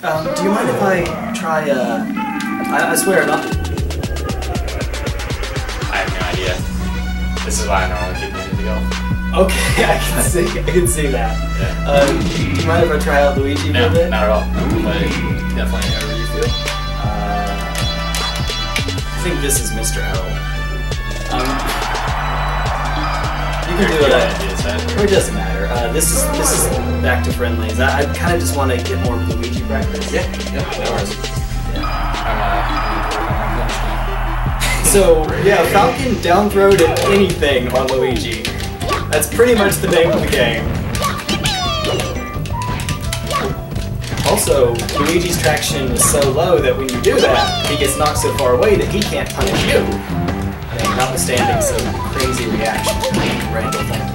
Um, do you mind if I try, uh... I, I swear, not... I have no idea. This is why I normally keep moving to go. Okay, I can see, I can see that. Yeah. Um, do you mind if I try out Luigi No, a bit? not at all. But definitely however you feel. Uh, I think this is Mr. L. Um, you can do it. It is, Or it doesn't matter. Uh, this is this is back to friendlies. I, I kind of just want to get more Luigi practice. Yeah, yeah, no worries. Yeah. Uh, So yeah, Falcon down throwed at anything on Luigi. That's pretty much the name of the game. Also, Luigi's traction is so low that when you do that, he gets knocked so far away that he can't punish you. I mean, notwithstanding some crazy reaction. Randall, thank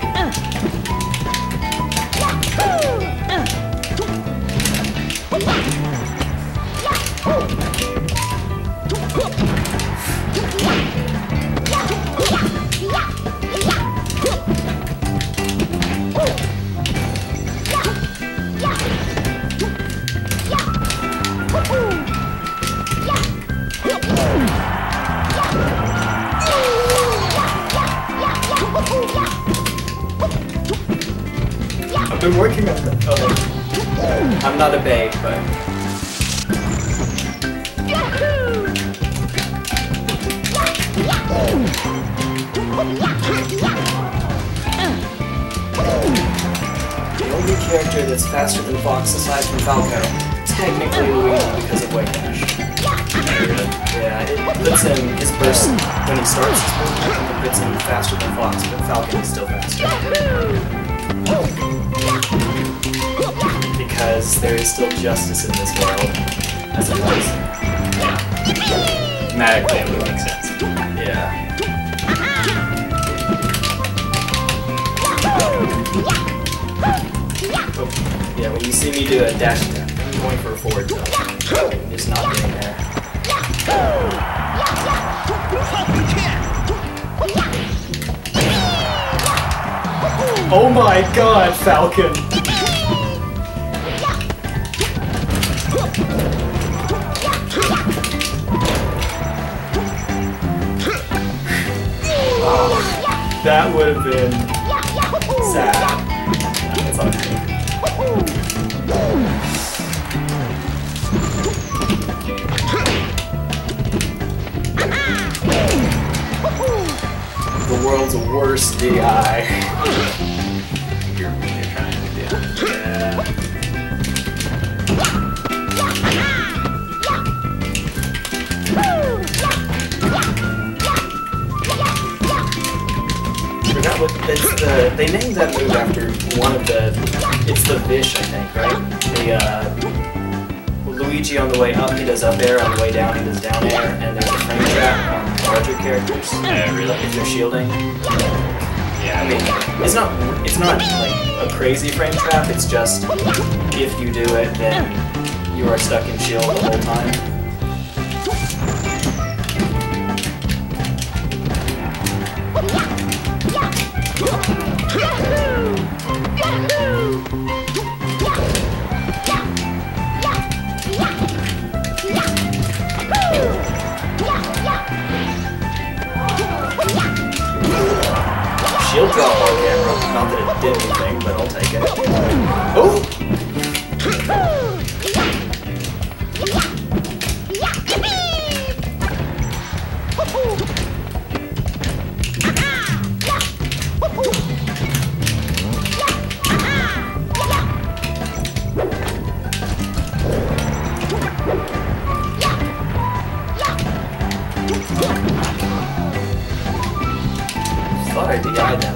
been working on. Oh, I'm not a babe, but the only character that's faster than Fox aside from Falco, technically Luigi because of Wave Dash. Yeah, it puts him, his burst, when he starts his burst, it puts him faster than Fox, but Falcon is still faster. Because there is still justice in this world, as it was. Thematically, it would make sense. Yeah. Oh, yeah, when you see me do a dash attack, I'm going for a forward jump. It's not getting there. Oh my god, Falcon! That would have been sad. The world's worst DI. The they named that move after one of the it's the Vish I think right? The uh, Luigi on the way up he does up air on the way down he does down air and there's a frame trap on larger characters. Yeah, really? if they're shielding. Yeah, I mean it's not it's not like a crazy frame trap it's just if you do it then you are stuck in shield the whole time I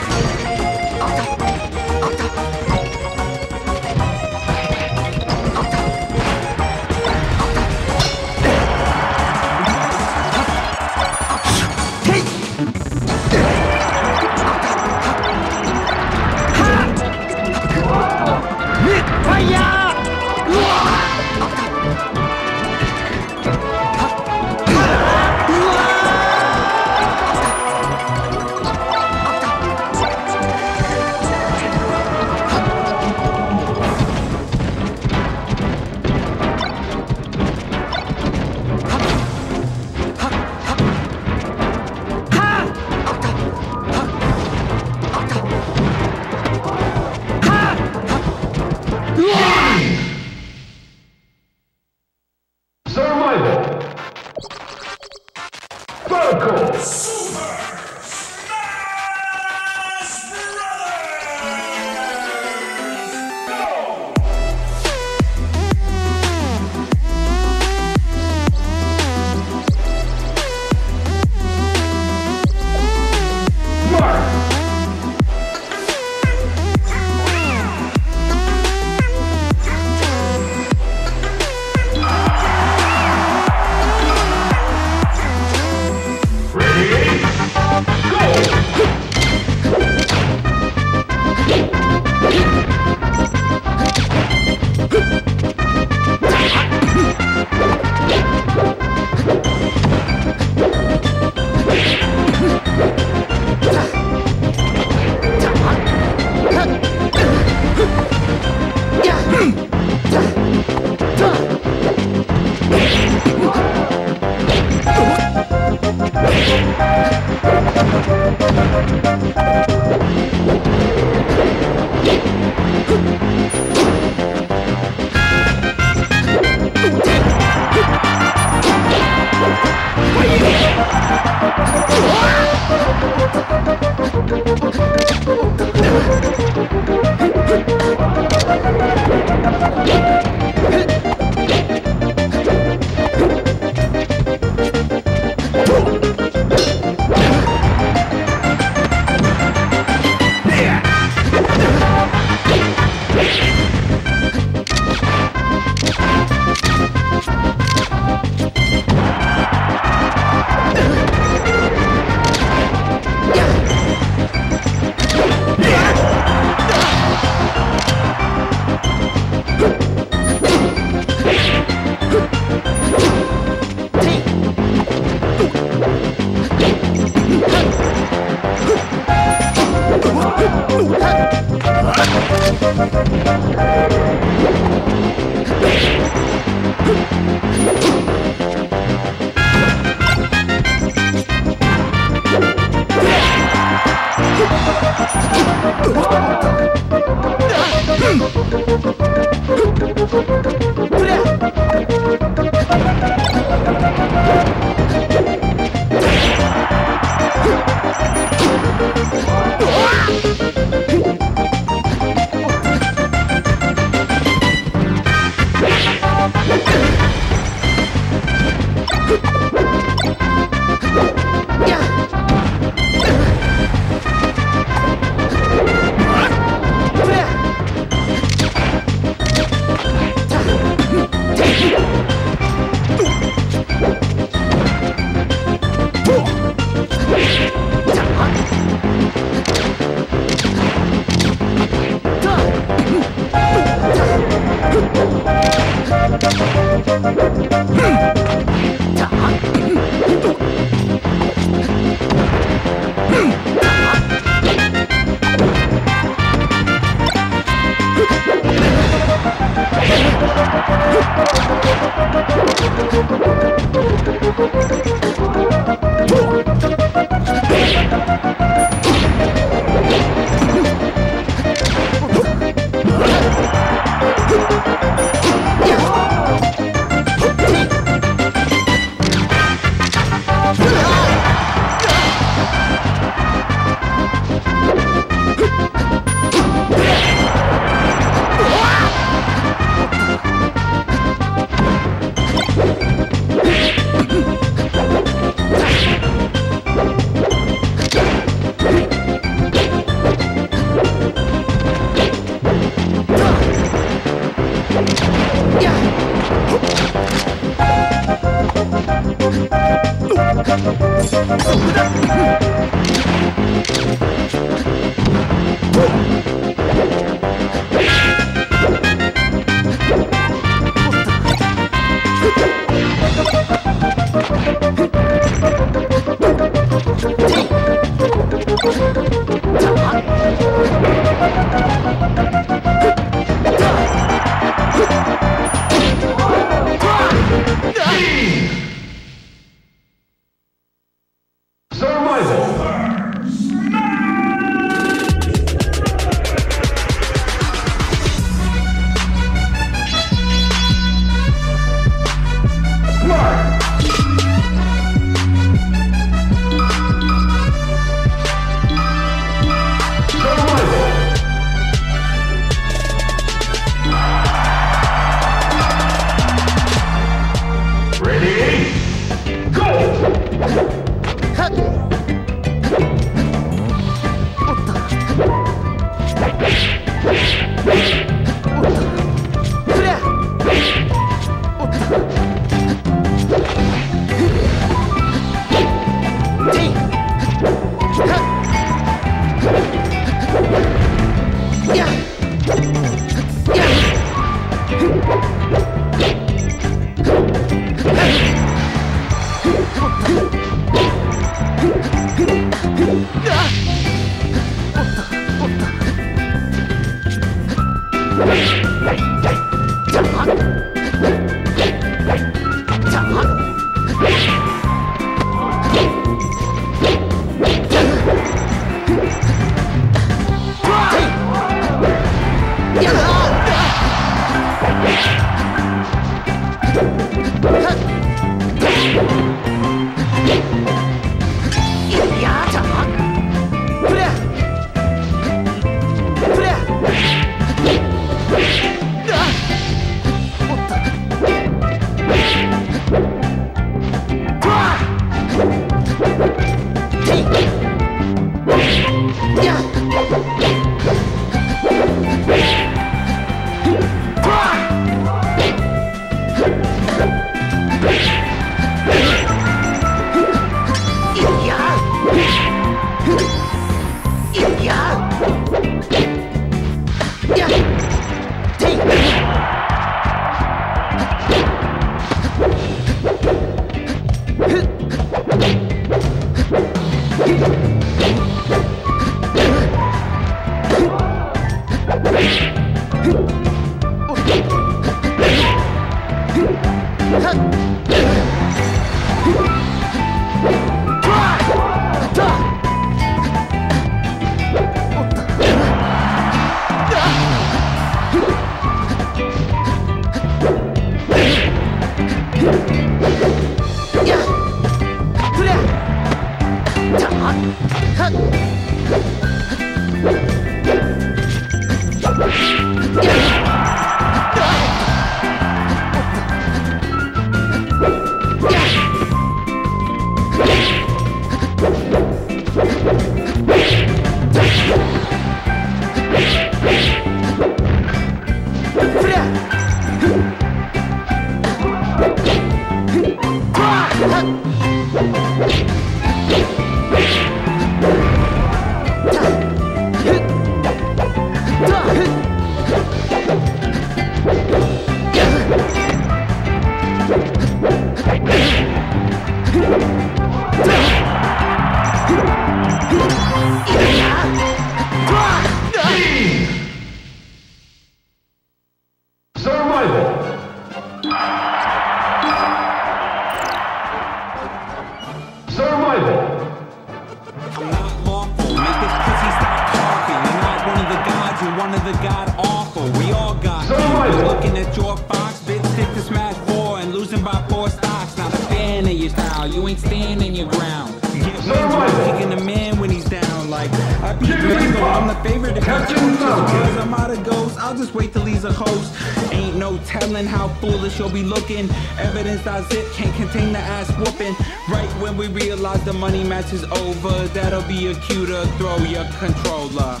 foolish you'll be looking. Evidence I zip can't contain the ass whooping. Right when we realize the money match is over, that'll be a cue to throw your controller.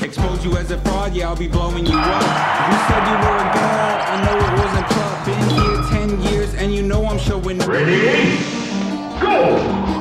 Expose you as a fraud, yeah, I'll be blowing you up. You said you were a god, I know it wasn't club. Been here 10 years, and you know I'm showing. Ready? Go!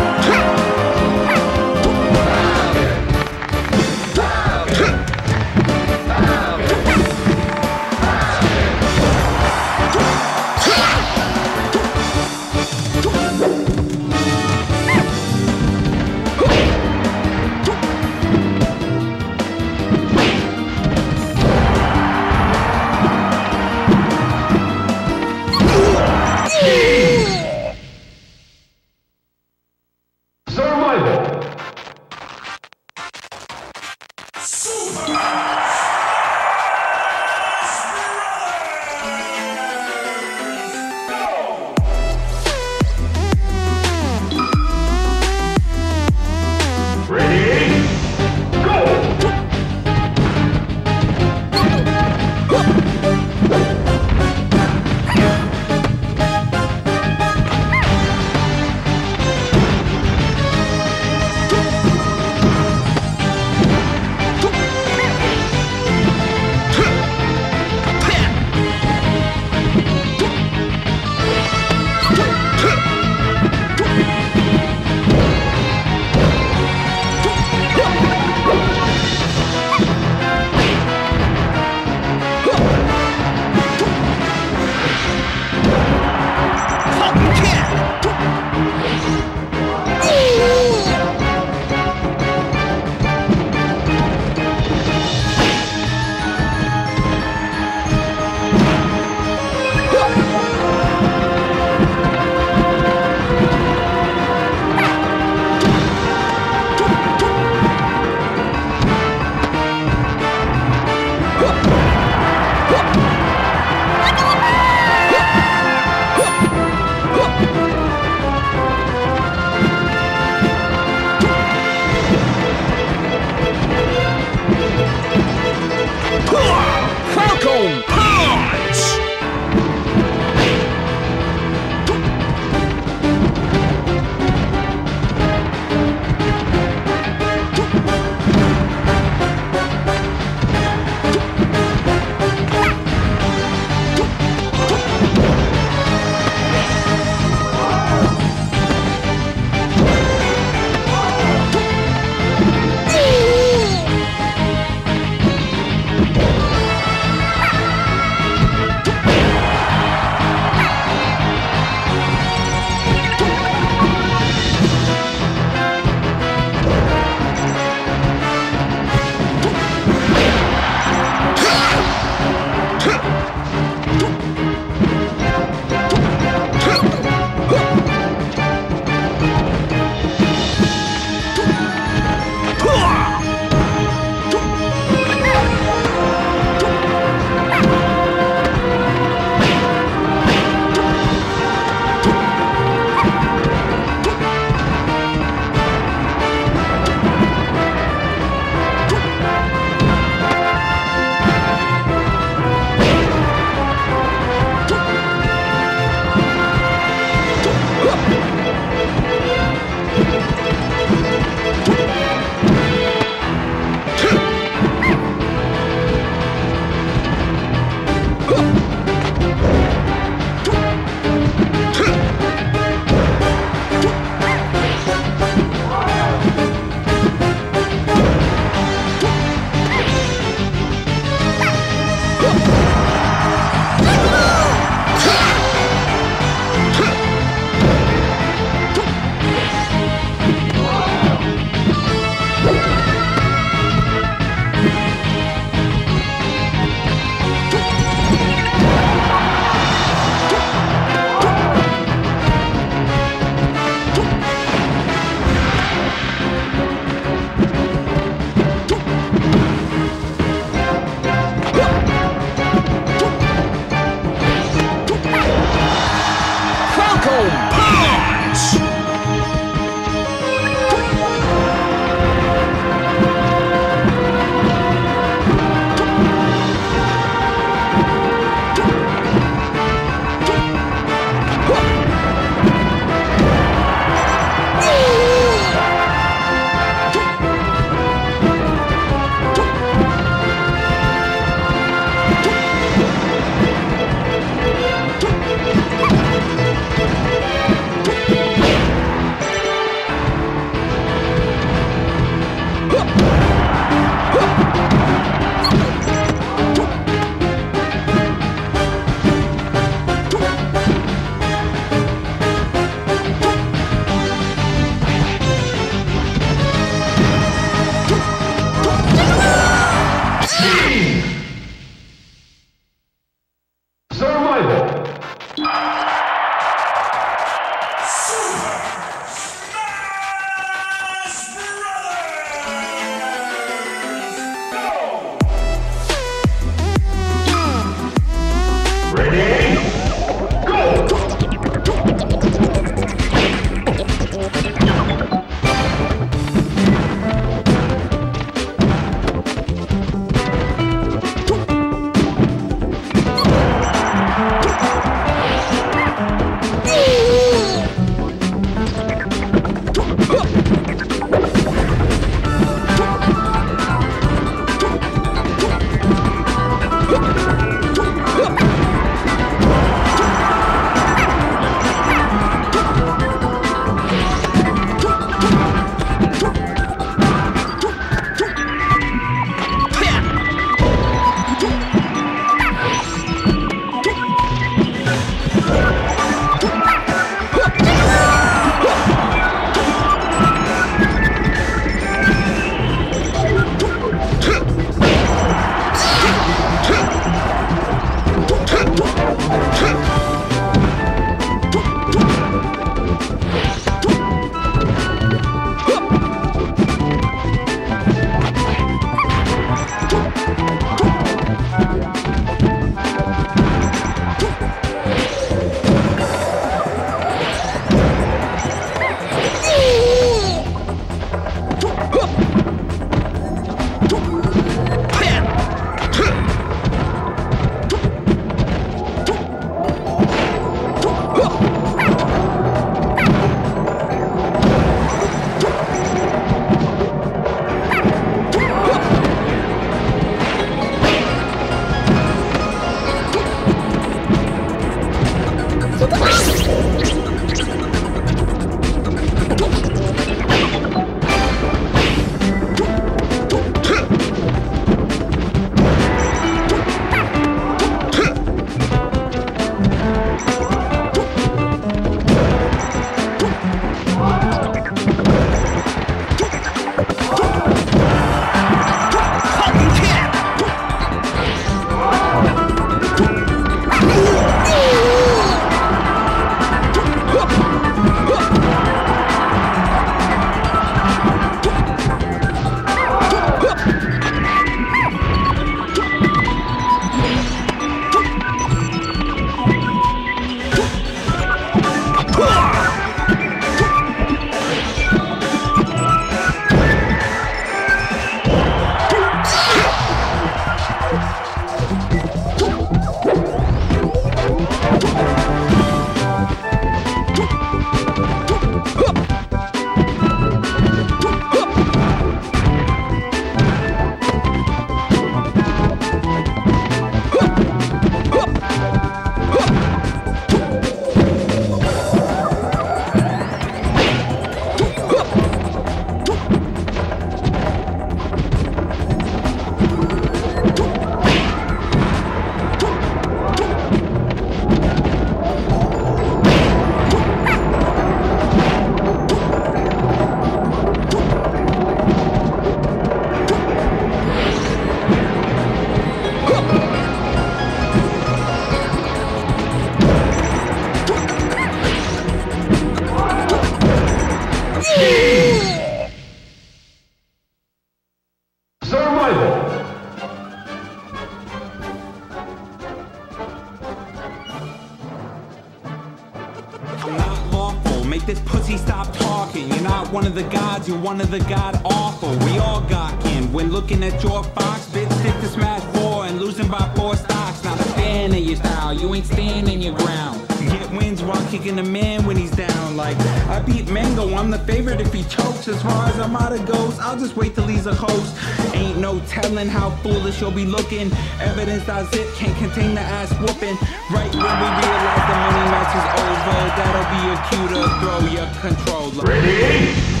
You're one of the god awful. We all got kin. When looking at your fox, bitch, stick to smash four and losing by four stocks. Not a fan of your style, you ain't standing your ground. Get wins while kicking a man when he's down. Like, I beat Mango, I'm the favorite if he chokes. As far as Armada goes, I'll just wait till he's a host. Ain't no telling how foolish you'll be looking. Evidence I zip can't contain the ass whooping. Right when we realize the money match is over, that'll be a cue to throw your controller. Ready?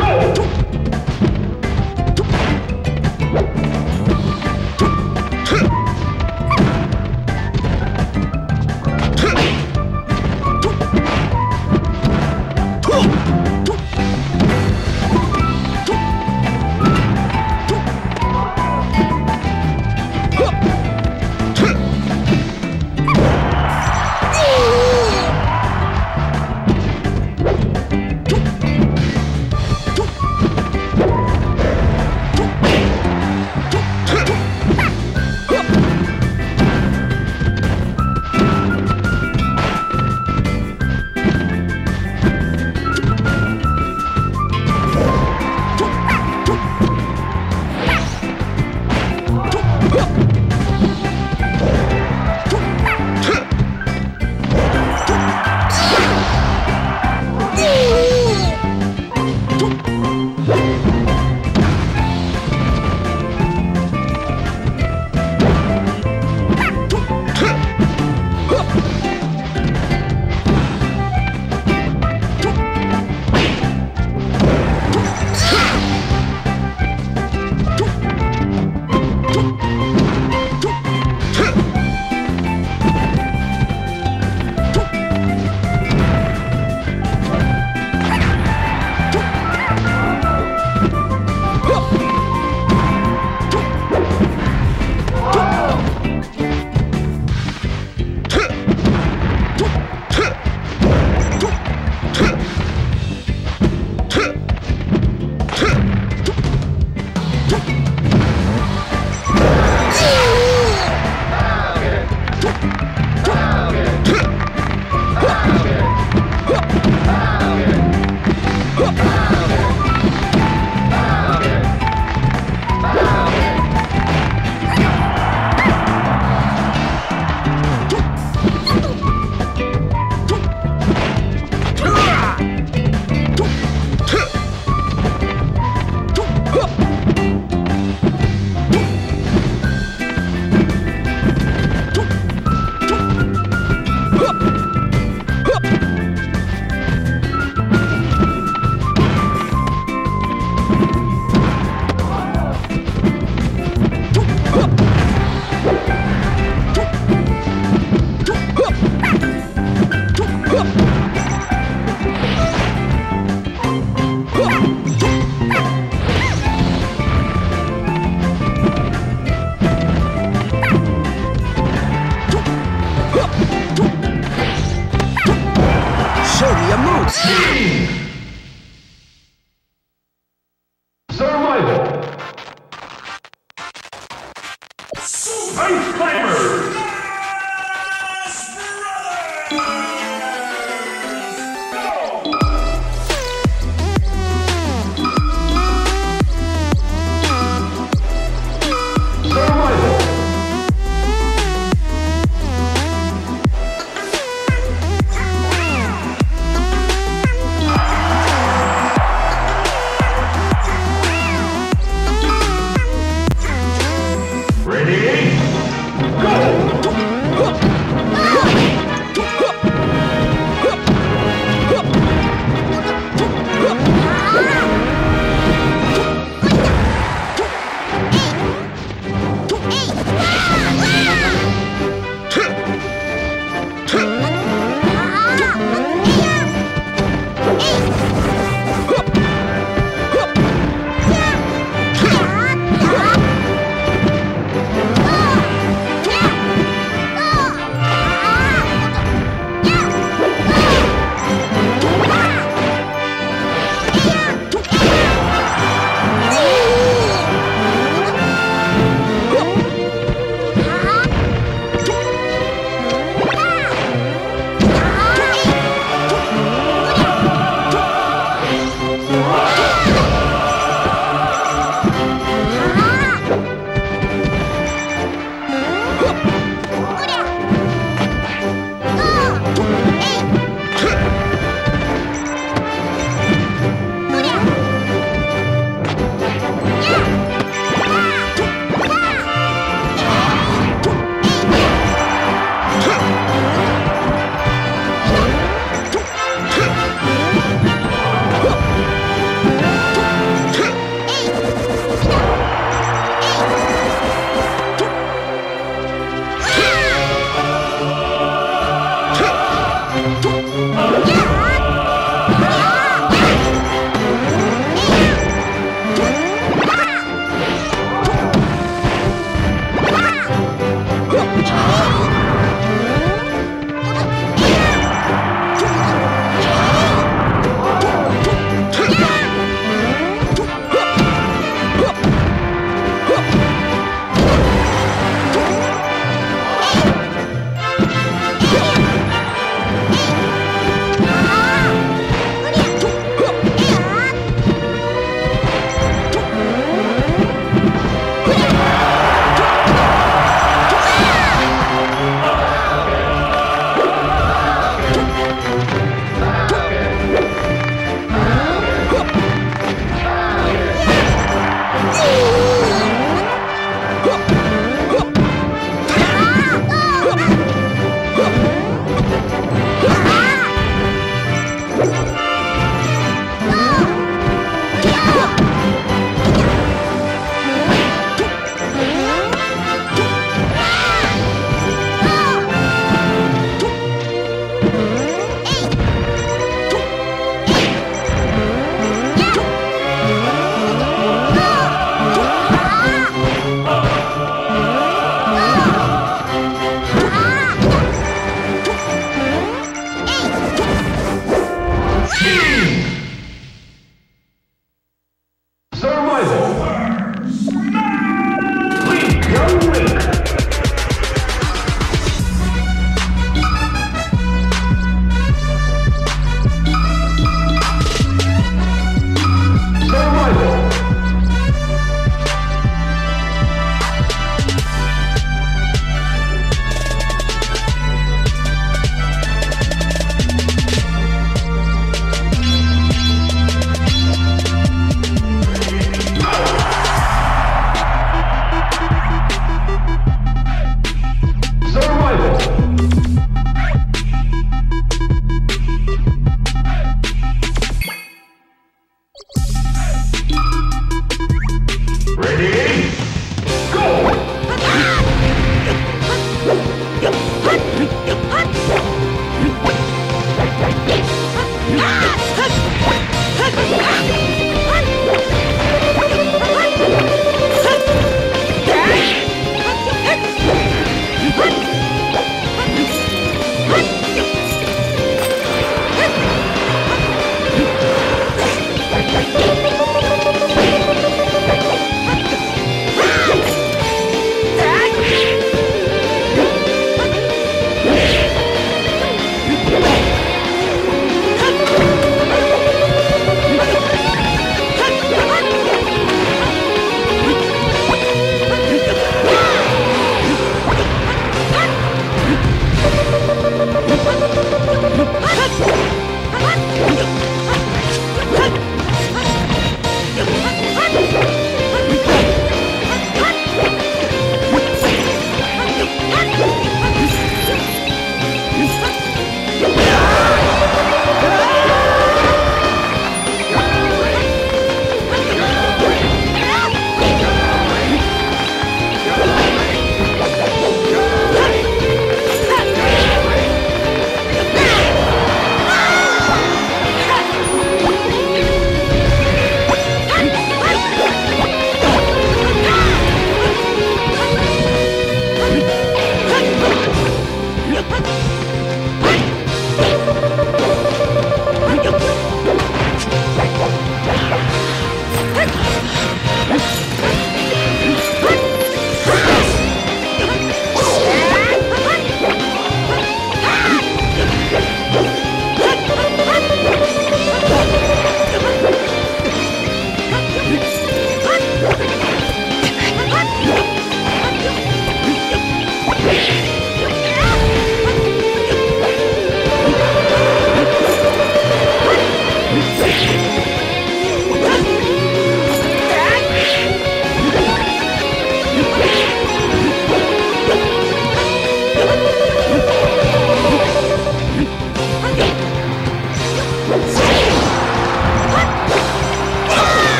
Go!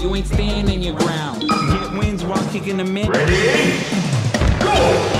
You ain't standing your ground. Get wins while kicking the men. Ready? Go!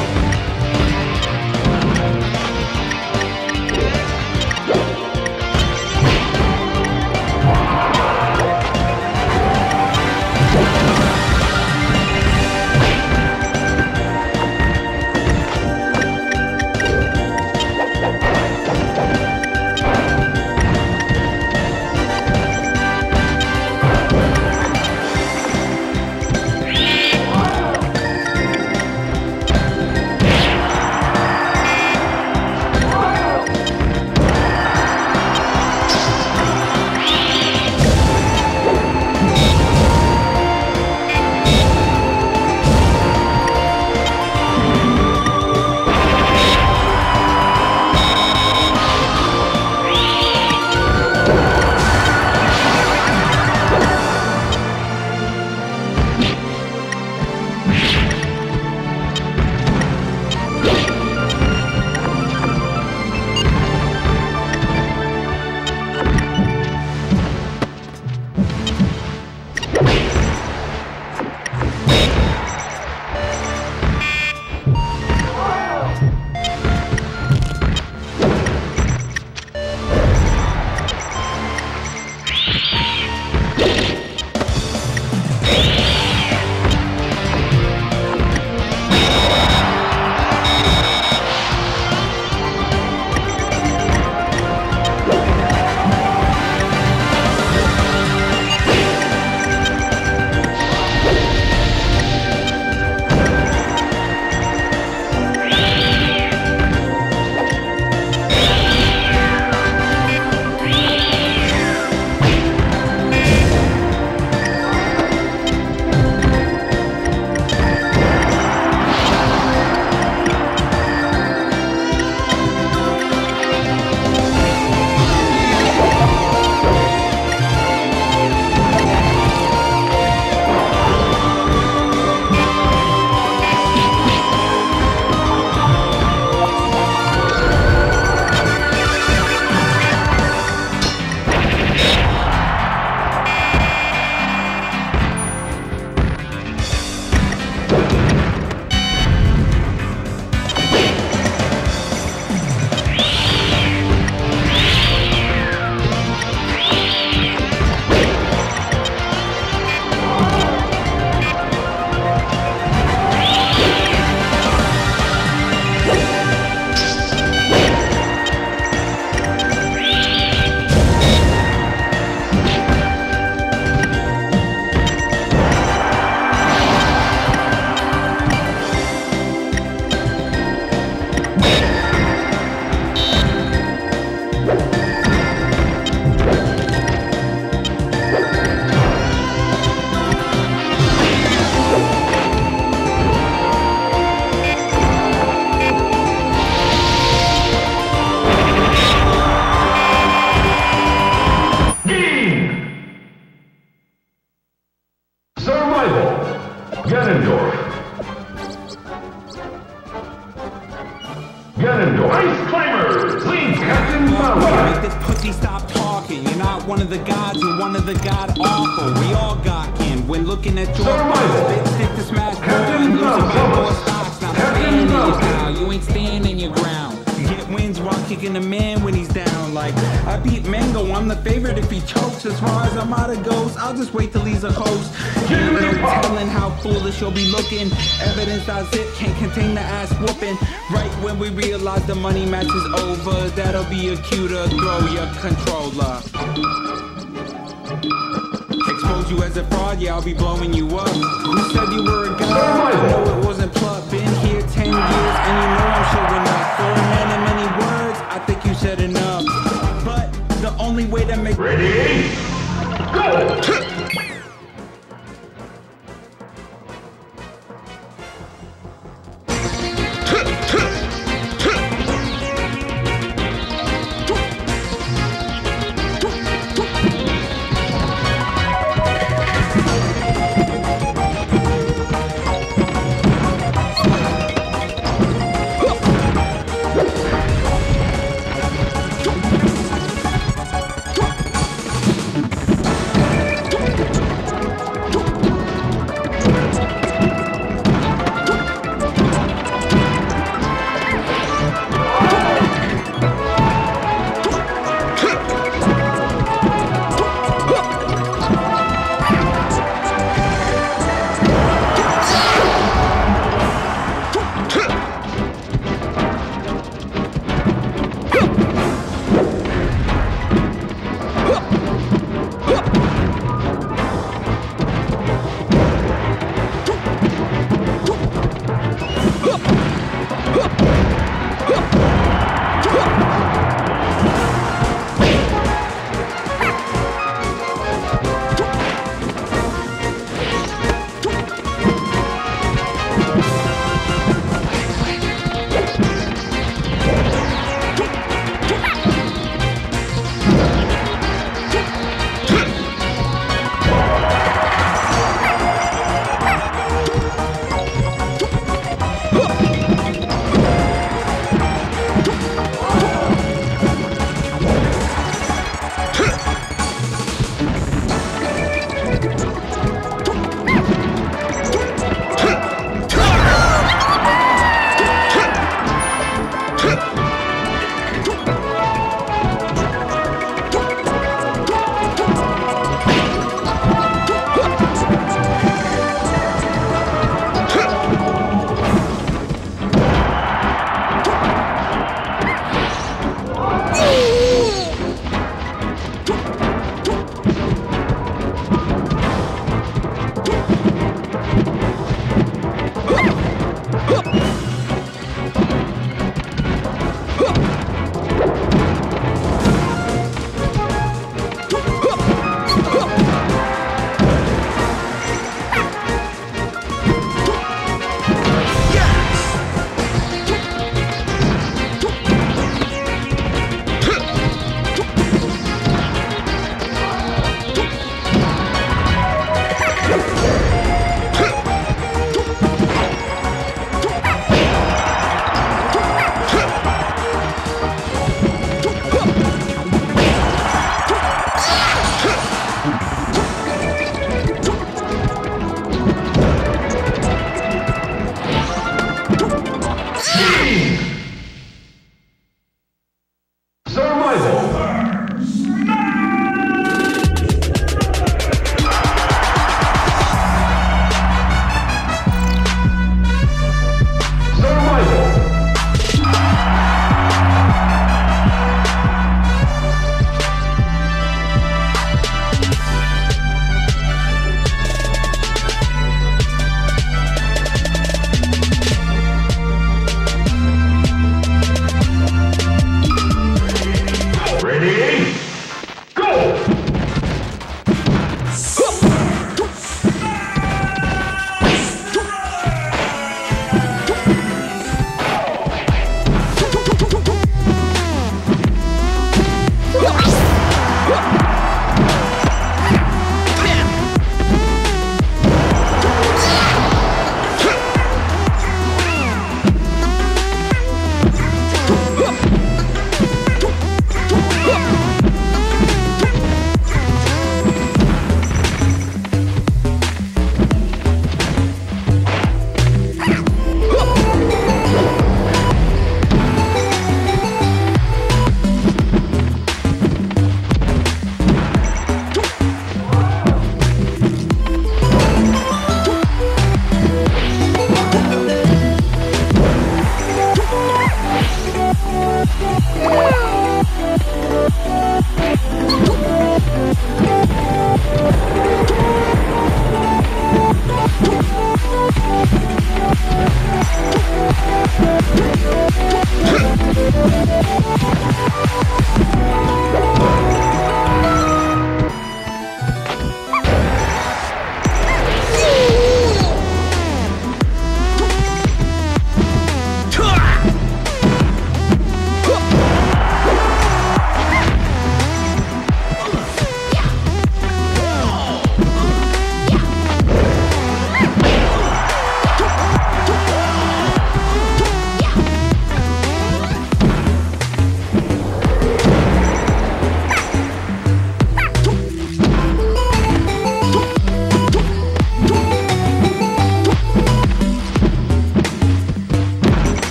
To throw your controller. Expose you as a fraud, yeah, I'll be blowing you up. Who said you were a god? I know it wasn't plucked. Been here 10 years, and you know I'm showing up. For a man in many words, I think you said enough. But the only way to make Ready? Go!